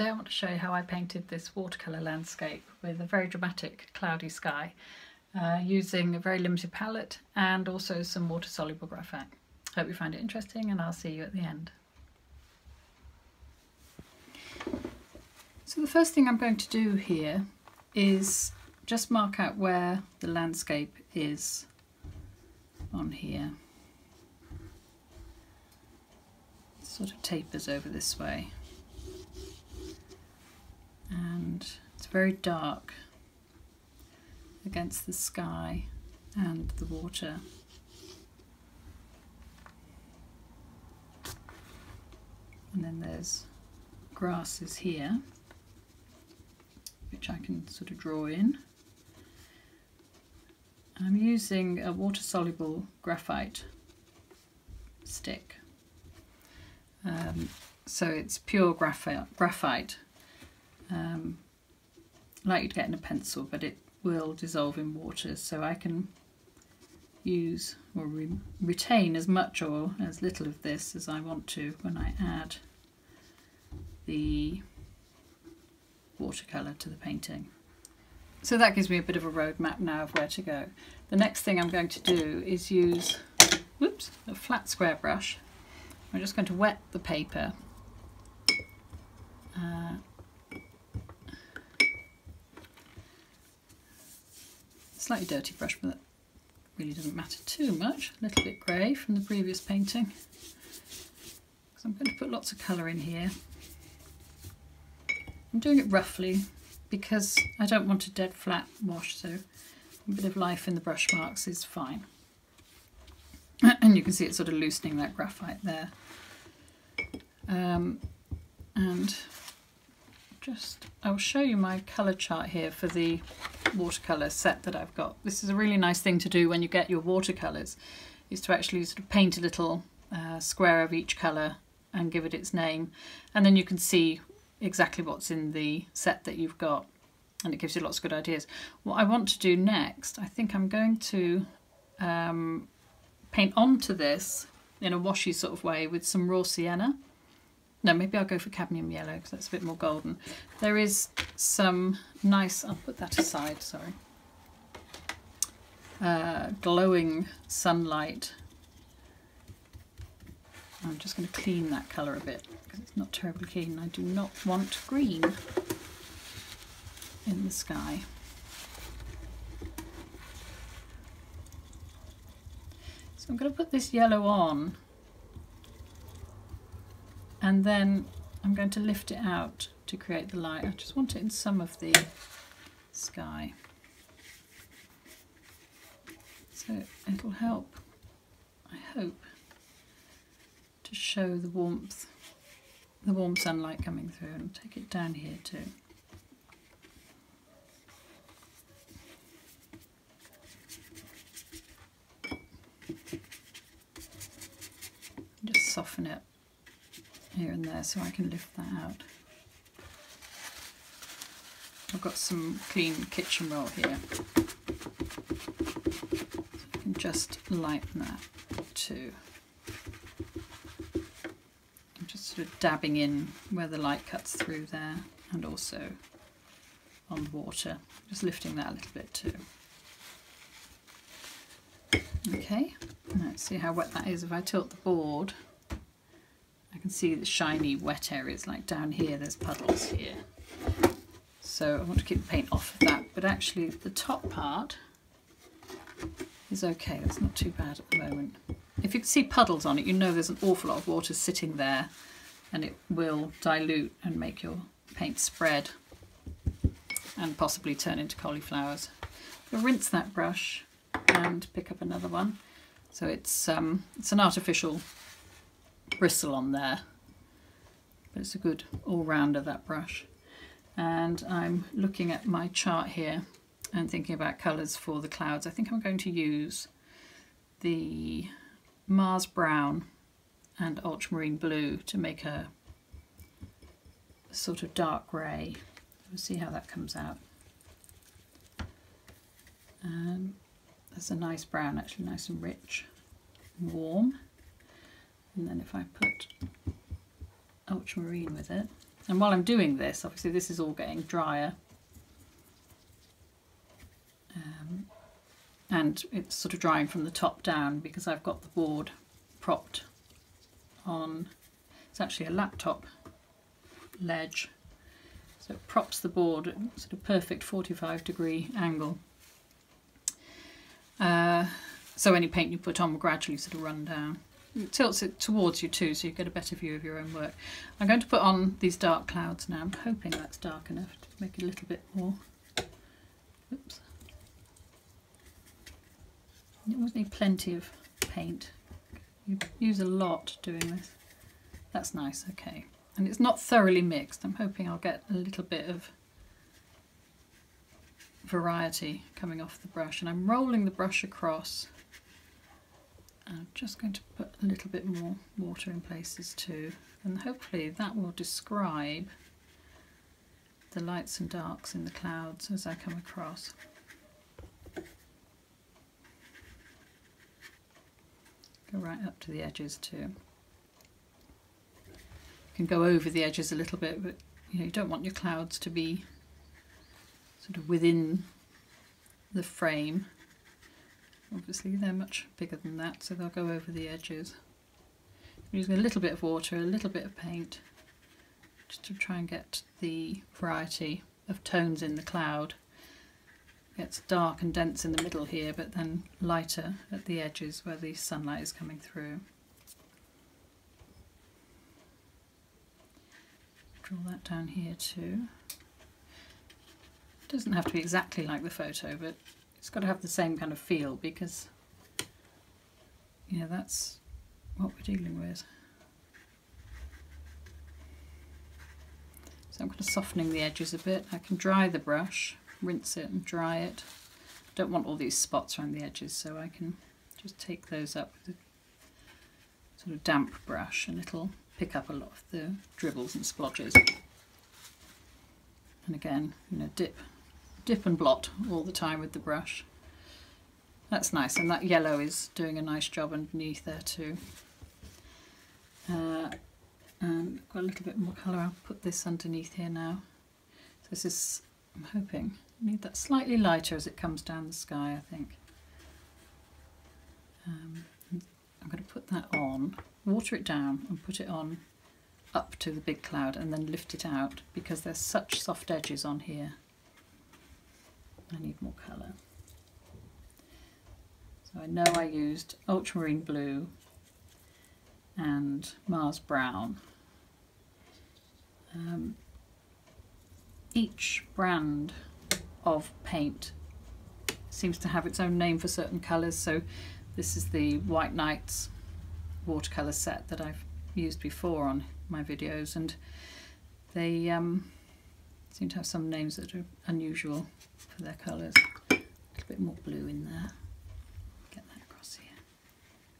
today I want to show you how I painted this watercolour landscape with a very dramatic cloudy sky uh, using a very limited palette and also some water soluble graphite. Hope you find it interesting and I'll see you at the end. So the first thing I'm going to do here is just mark out where the landscape is on here. It sort of tapers over this way and it's very dark against the sky and the water. And then there's grasses here, which I can sort of draw in. I'm using a water-soluble graphite stick. Um, so it's pure graphite, graphite um, like you'd get in a pencil, but it will dissolve in water. So I can use or re retain as much or as little of this as I want to when I add the watercolour to the painting. So that gives me a bit of a roadmap now of where to go. The next thing I'm going to do is use whoops, a flat square brush. I'm just going to wet the paper uh, slightly dirty brush, but that really doesn't matter too much. A little bit grey from the previous painting. So I'm going to put lots of colour in here. I'm doing it roughly because I don't want a dead flat wash, so a bit of life in the brush marks is fine. And you can see it's sort of loosening that graphite there. Um, and just, I'll show you my colour chart here for the watercolour set that I've got. This is a really nice thing to do when you get your watercolours, is to actually sort of paint a little uh, square of each colour and give it its name. And then you can see exactly what's in the set that you've got and it gives you lots of good ideas. What I want to do next, I think I'm going to um, paint onto this in a washy sort of way with some raw sienna. No, maybe I'll go for cadmium yellow because that's a bit more golden. There is some nice, I'll put that aside, sorry, uh, glowing sunlight. I'm just going to clean that colour a bit because it's not terribly clean. I do not want green in the sky. So I'm going to put this yellow on and then I'm going to lift it out to create the light. I just want it in some of the sky. So it'll help, I hope, to show the warmth, the warm sunlight coming through and take it down here too. Just soften it here and there so I can lift that out. I've got some clean kitchen roll here. So I can just lighten that too. I'm just sort of dabbing in where the light cuts through there and also on the water. Just lifting that a little bit too. Okay, let's see how wet that is if I tilt the board can see the shiny wet areas like down here there's puddles here so I want to keep the paint off of that but actually the top part is okay it's not too bad at the moment if you can see puddles on it you know there's an awful lot of water sitting there and it will dilute and make your paint spread and possibly turn into cauliflowers. I'll rinse that brush and pick up another one. So it's um, it's an artificial bristle on there. But it's a good all-rounder, that brush. And I'm looking at my chart here and thinking about colours for the clouds. I think I'm going to use the Mars Brown and Ultramarine Blue to make a, sort of dark grey. We'll see how that comes out. Um, there's a nice brown, actually nice and rich and warm and then if I put ultramarine with it And while I'm doing this, obviously this is all getting drier. Um, and it's sort of drying from the top down because I've got the board propped on, it's actually a laptop ledge. So it props the board at sort of perfect 45 degree angle. Uh, so any paint you put on will gradually sort of run down. It tilts it towards you too so you get a better view of your own work. I'm going to put on these dark clouds now. I'm hoping that's dark enough to make it a little bit more. Oops. You always need plenty of paint. You use a lot doing this. That's nice, okay. And it's not thoroughly mixed. I'm hoping I'll get a little bit of variety coming off the brush. And I'm rolling the brush across I'm just going to put a little bit more water in places too and hopefully that will describe the lights and darks in the clouds as I come across. Go right up to the edges too. You can go over the edges a little bit but you know you don't want your clouds to be sort of within the frame Obviously they're much bigger than that, so they'll go over the edges. I'm using a little bit of water, a little bit of paint, just to try and get the variety of tones in the cloud. It gets dark and dense in the middle here, but then lighter at the edges where the sunlight is coming through. Draw that down here too. It doesn't have to be exactly like the photo, but it's got to have the same kind of feel because yeah that's what we're dealing with. So I'm kind of softening the edges a bit. I can dry the brush, rinse it and dry it. Don't want all these spots around the edges so I can just take those up with a sort of damp brush and it'll pick up a lot of the dribbles and splodges. And again, you know, dip dip and blot all the time with the brush. That's nice, and that yellow is doing a nice job underneath there too. Uh, and got a little bit more colour, I'll put this underneath here now. So this is, I'm hoping, need that slightly lighter as it comes down the sky, I think. Um, I'm going to put that on, water it down and put it on up to the big cloud and then lift it out because there's such soft edges on here. I need more colour. So I know I used ultramarine blue and Mars brown. Um, each brand of paint seems to have its own name for certain colours. So this is the White Nights watercolour set that I've used before on my videos and they um, seem to have some names that are unusual for their colours. A little bit more blue in there. Get that across here.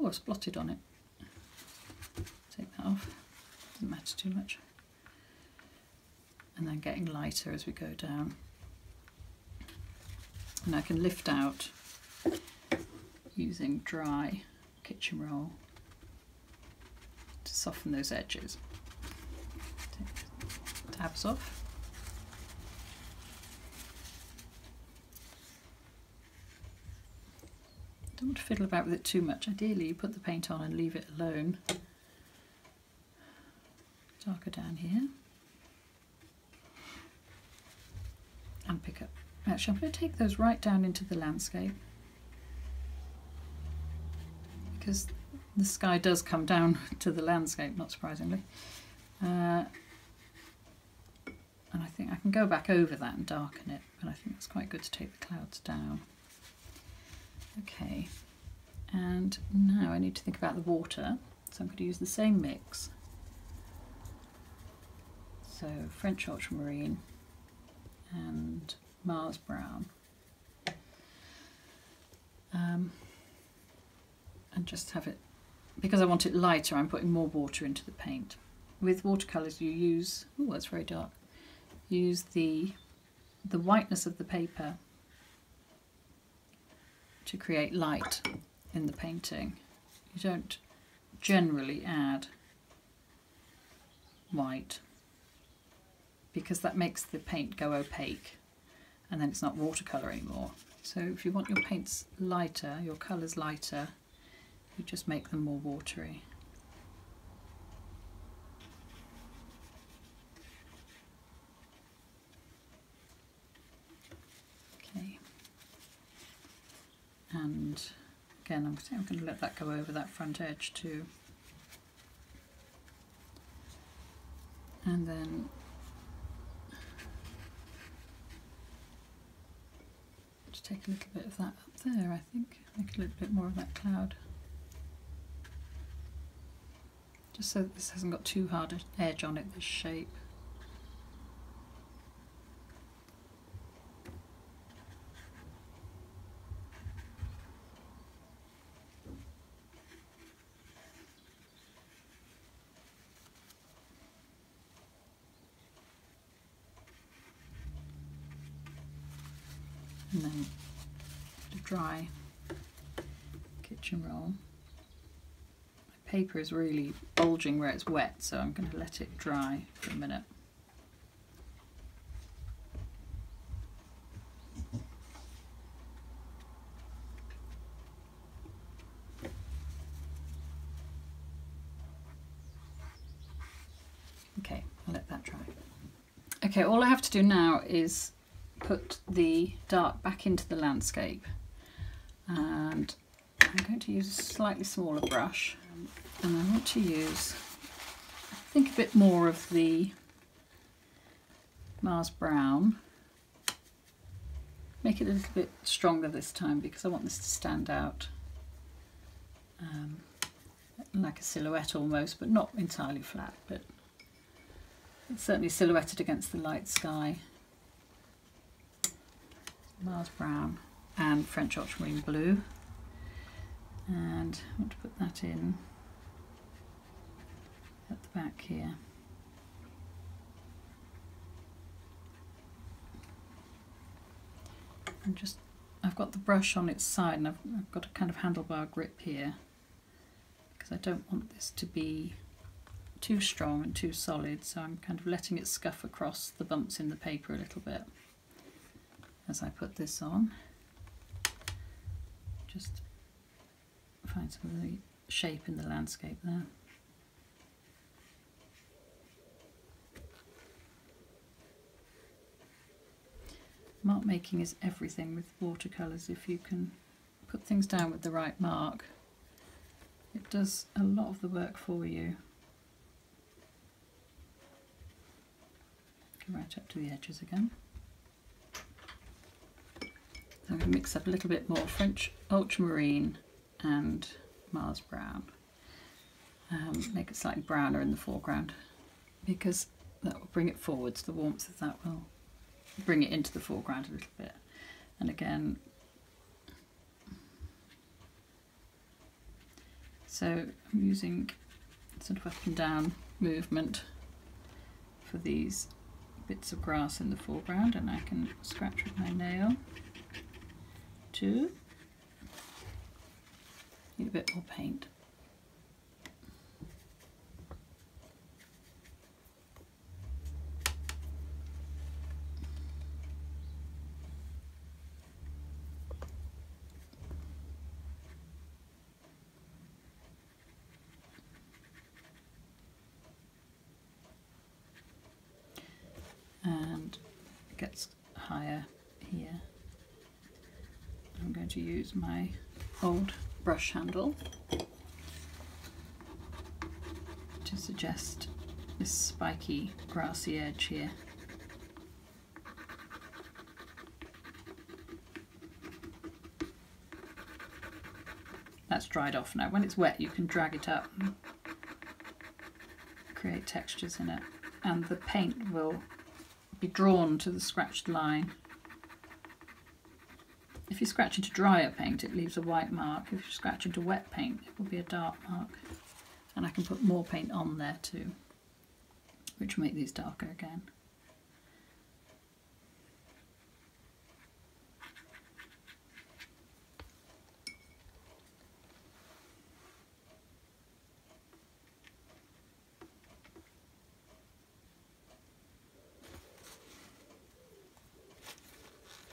Oh, it's blotted on it. Take that off. Doesn't matter too much. And then getting lighter as we go down. And I can lift out using dry kitchen roll to soften those edges. Take tabs off. Don't want to fiddle about with it too much. Ideally you put the paint on and leave it alone. Darker down here. And pick up. Actually I'm going to take those right down into the landscape. Because the sky does come down to the landscape, not surprisingly. Uh, and I think I can go back over that and darken it, but I think it's quite good to take the clouds down. Okay, and now I need to think about the water. So I'm going to use the same mix. So French ultramarine and Mars brown. Um, and just have it, because I want it lighter, I'm putting more water into the paint. With watercolours you use, oh that's very dark, use the, the whiteness of the paper to create light in the painting. You don't generally add white because that makes the paint go opaque and then it's not watercolour anymore. So if you want your paints lighter, your colours lighter, you just make them more watery. Okay. And again, I'm, I'm going to let that go over that front edge too. And then just take a little bit of that up there, I think. Make a little bit more of that cloud. Just so this hasn't got too hard an edge on it, this shape. and then the dry kitchen roll. My paper is really bulging where it's wet, so I'm going to let it dry for a minute. Okay, I'll let that dry. Okay, all I have to do now is put the dark back into the landscape and I'm going to use a slightly smaller brush and I want to use I think a bit more of the Mars Brown. Make it a little bit stronger this time because I want this to stand out um, like a silhouette almost but not entirely flat but it's certainly silhouetted against the light sky. Mars Brown and French Ultramarine Blue. And I want to put that in at the back here. And just, I've got the brush on its side and I've, I've got a kind of handlebar grip here because I don't want this to be too strong and too solid so I'm kind of letting it scuff across the bumps in the paper a little bit as I put this on. Just find some of the shape in the landscape there. Mark making is everything with watercolours if you can put things down with the right mark. It does a lot of the work for you. Right up to the edges again. I'm going to mix up a little bit more French ultramarine and Mars brown. Um, make it slightly browner in the foreground because that will bring it forwards. The warmth of that will bring it into the foreground a little bit. And again, so I'm using sort of up and down movement for these bits of grass in the foreground and I can scratch with my nail too. Need a bit more paint. and it gets higher here. I'm going to use my old brush handle to suggest this spiky grassy edge here. That's dried off now. When it's wet you can drag it up and create textures in it and the paint will be drawn to the scratched line you scratch into drier paint, it leaves a white mark. If you scratch into wet paint, it will be a dark mark. And I can put more paint on there too, which will make these darker again.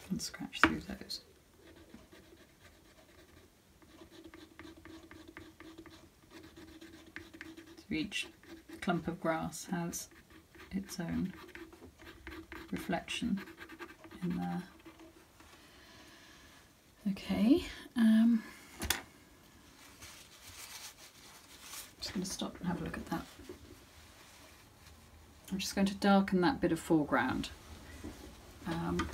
and scratch through those. Each clump of grass has its own reflection in there. Okay, um, I'm just going to stop and have a look at that. I'm just going to darken that bit of foreground. Um,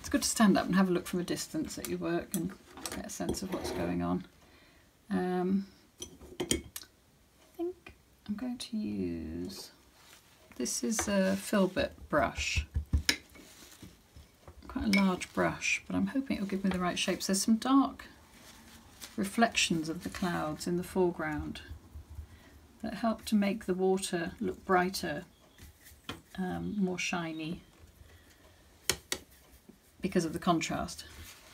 it's good to stand up and have a look from a distance at your work and get a sense of what's going on. Um, I think I'm going to use, this is a filbert brush quite a large brush, but I'm hoping it'll give me the right shapes. There's some dark reflections of the clouds in the foreground that help to make the water look brighter, um, more shiny because of the contrast.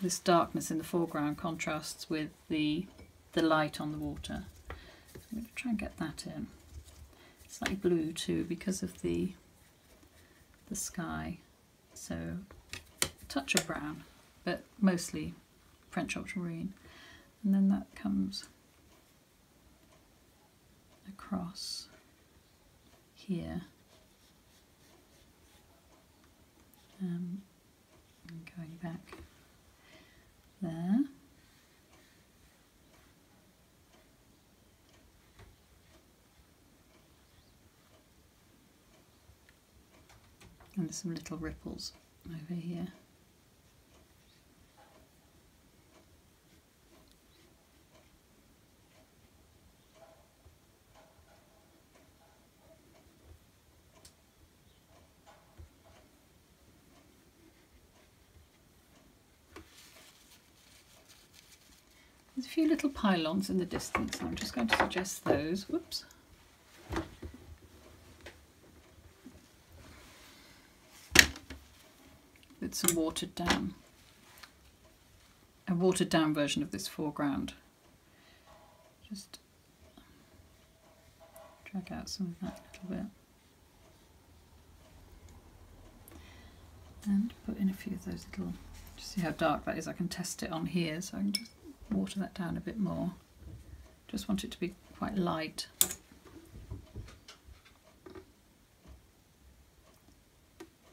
This darkness in the foreground contrasts with the, the light on the water. I'm going to try and get that in. Slightly blue too because of the, the sky. So touch of brown, but mostly French ultramarine. And then that comes across here. Um, and going back there. And there's some little ripples over here. There's a few little pylons in the distance, and I'm just going to suggest those. Whoops. With some watered down, a watered down version of this foreground. Just drag out some of that a little bit. And put in a few of those little, just see how dark that is, I can test it on here, so I can just water that down a bit more. Just want it to be quite light.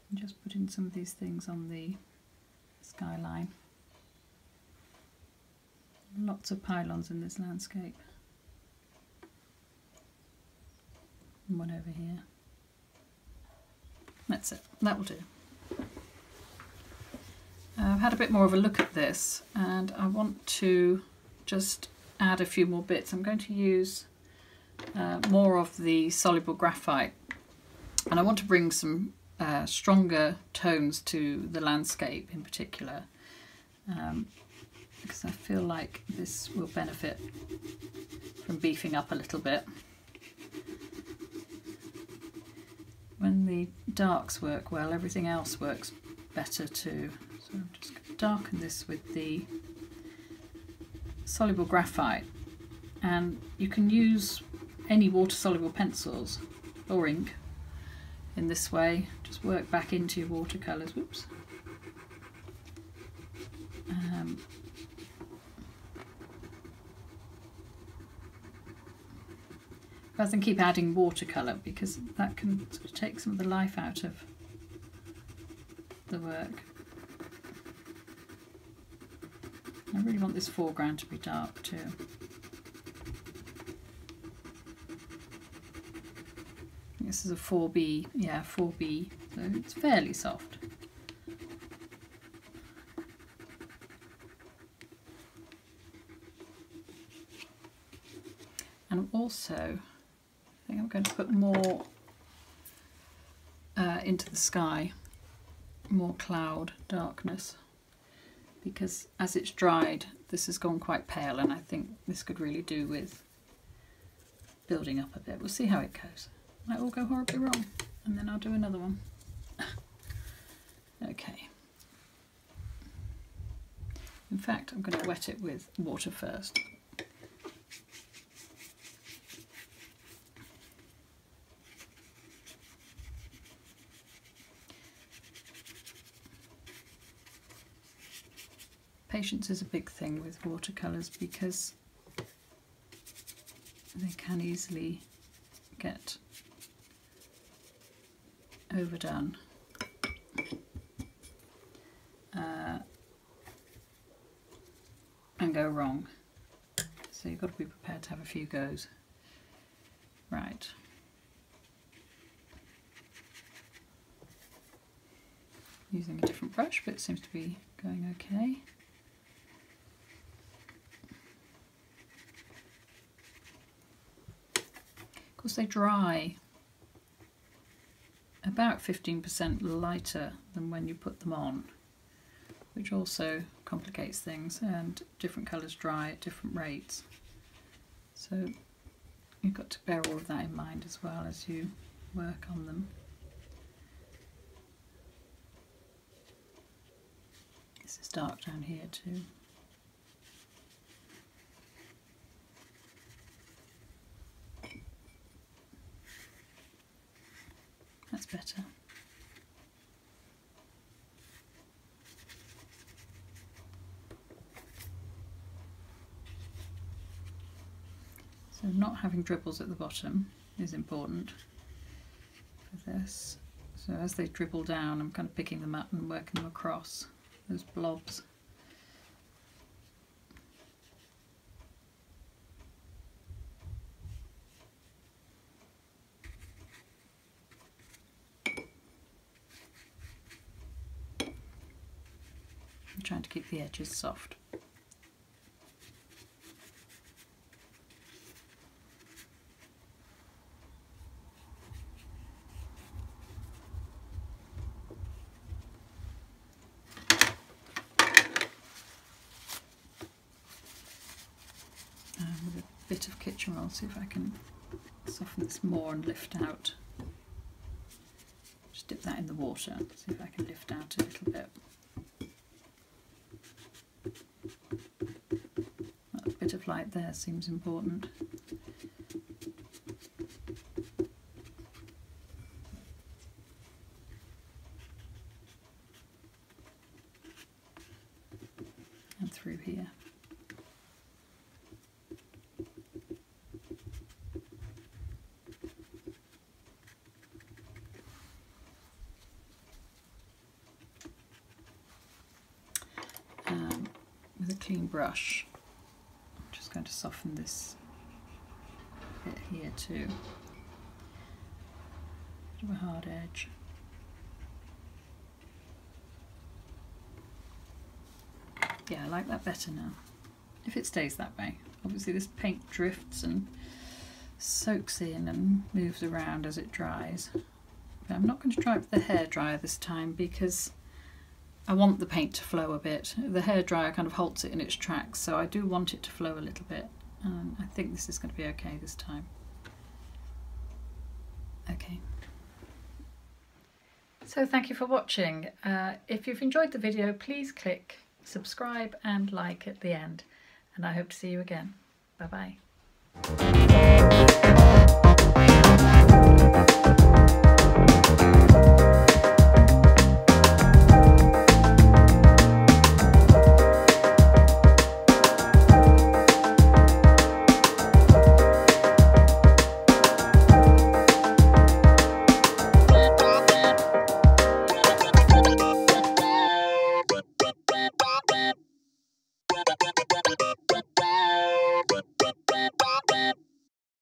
And just putting some of these things on the skyline. Lots of pylons in this landscape. And one over here. That's it, that will do. I've had a bit more of a look at this and I want to just add a few more bits. I'm going to use uh, more of the soluble graphite and I want to bring some uh, stronger tones to the landscape in particular um, because I feel like this will benefit from beefing up a little bit. When the darks work well, everything else works better too. So I'm just going to darken this with the soluble graphite and you can use any water soluble pencils or ink in this way. Just work back into your watercolours. Whoops. Um, rather than keep adding watercolour because that can sort of take some of the life out of the work. I really want this foreground to be dark too. This is a 4B, yeah, 4B, so it's fairly soft. And also, I think I'm going to put more uh, into the sky, more cloud darkness because as it's dried this has gone quite pale and I think this could really do with building up a bit. We'll see how it goes. Might all go horribly wrong and then I'll do another one. Okay. In fact I'm going to wet it with water first. Patience is a big thing with watercolours because they can easily get overdone. And go wrong. So you've got to be prepared to have a few goes. Right. Using a different brush, but it seems to be going okay. Of course they dry about 15% lighter than when you put them on, which also complicates things and different colours dry at different rates. So you've got to bear all of that in mind as well as you work on them. This is dark down here too. That's better. Not having dribbles at the bottom is important for this. So as they dribble down, I'm kind of picking them up and working them across those blobs. I'm trying to keep the edges soft. with a bit of kitchen roll, see if I can soften this more and lift out. Just dip that in the water, see if I can lift out a little bit. That bit of light there seems important. And through here. um, with a clean brush. I'm just going to soften this bit here too. Bit of a hard edge. Yeah, I like that better now. If it stays that way. Obviously this paint drifts and soaks in and moves around as it dries. But I'm not going to try it with the hairdryer this time because I want the paint to flow a bit. The hairdryer kind of halts it in its tracks, so I do want it to flow a little bit. And I think this is going to be okay this time. Okay. So thank you for watching. Uh, if you've enjoyed the video, please click subscribe and like at the end. And I hope to see you again. Bye bye.